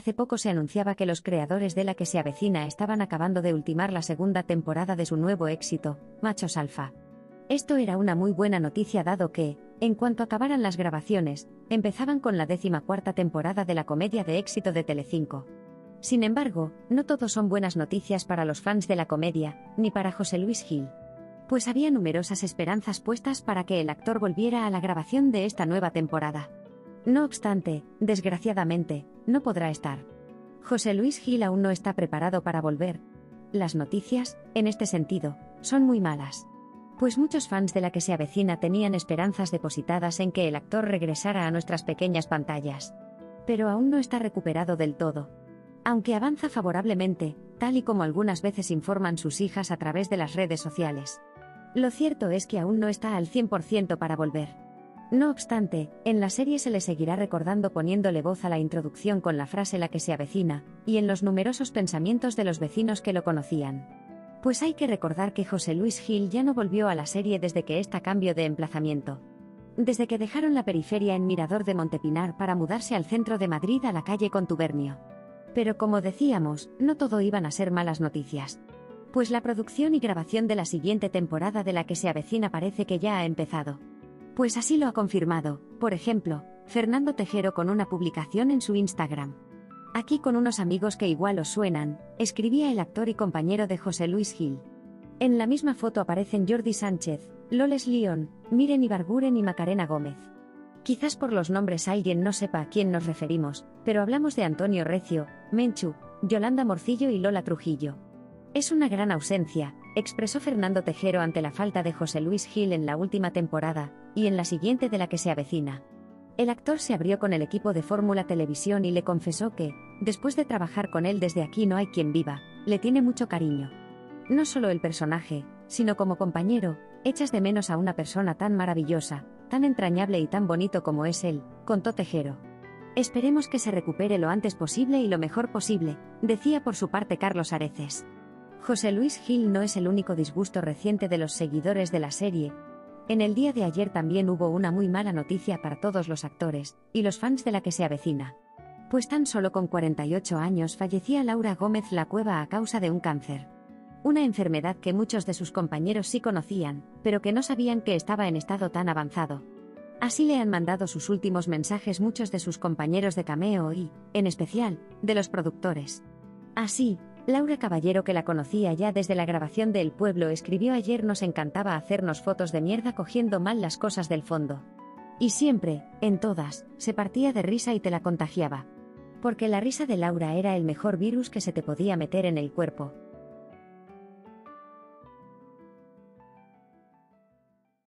Hace poco se anunciaba que los creadores de la que se avecina estaban acabando de ultimar la segunda temporada de su nuevo éxito, Machos Alfa. Esto era una muy buena noticia dado que, en cuanto acabaran las grabaciones, empezaban con la décima cuarta temporada de la comedia de éxito de Telecinco. Sin embargo, no todo son buenas noticias para los fans de la comedia, ni para José Luis Gil. Pues había numerosas esperanzas puestas para que el actor volviera a la grabación de esta nueva temporada. No obstante, desgraciadamente, no podrá estar. José Luis Gil aún no está preparado para volver. Las noticias, en este sentido, son muy malas. Pues muchos fans de la que se avecina tenían esperanzas depositadas en que el actor regresara a nuestras pequeñas pantallas. Pero aún no está recuperado del todo. Aunque avanza favorablemente, tal y como algunas veces informan sus hijas a través de las redes sociales. Lo cierto es que aún no está al 100% para volver. No obstante, en la serie se le seguirá recordando poniéndole voz a la introducción con la frase la que se avecina, y en los numerosos pensamientos de los vecinos que lo conocían. Pues hay que recordar que José Luis Gil ya no volvió a la serie desde que esta cambio de emplazamiento. Desde que dejaron la periferia en Mirador de Montepinar para mudarse al centro de Madrid a la calle Contubernio. Pero como decíamos, no todo iban a ser malas noticias. Pues la producción y grabación de la siguiente temporada de la que se avecina parece que ya ha empezado. Pues así lo ha confirmado, por ejemplo, Fernando Tejero con una publicación en su Instagram. Aquí con unos amigos que igual os suenan, escribía el actor y compañero de José Luis Gil. En la misma foto aparecen Jordi Sánchez, Loles León, Miren Ibarguren y Macarena Gómez. Quizás por los nombres alguien no sepa a quién nos referimos, pero hablamos de Antonio Recio, Menchu, Yolanda Morcillo y Lola Trujillo. Es una gran ausencia, expresó Fernando Tejero ante la falta de José Luis Gil en la última temporada, y en la siguiente de la que se avecina. El actor se abrió con el equipo de Fórmula Televisión y le confesó que, después de trabajar con él desde aquí no hay quien viva, le tiene mucho cariño. No solo el personaje, sino como compañero, echas de menos a una persona tan maravillosa, tan entrañable y tan bonito como es él, contó Tejero. Esperemos que se recupere lo antes posible y lo mejor posible, decía por su parte Carlos Areces. José Luis Gil no es el único disgusto reciente de los seguidores de la serie. En el día de ayer también hubo una muy mala noticia para todos los actores y los fans de la que se avecina. Pues tan solo con 48 años fallecía Laura Gómez La Cueva a causa de un cáncer. Una enfermedad que muchos de sus compañeros sí conocían, pero que no sabían que estaba en estado tan avanzado. Así le han mandado sus últimos mensajes muchos de sus compañeros de cameo y, en especial, de los productores. Así, Laura Caballero, que la conocía ya desde la grabación de El Pueblo, escribió ayer nos encantaba hacernos fotos de mierda cogiendo mal las cosas del fondo. Y siempre, en todas, se partía de risa y te la contagiaba. Porque la risa de Laura era el mejor virus que se te podía meter en el cuerpo.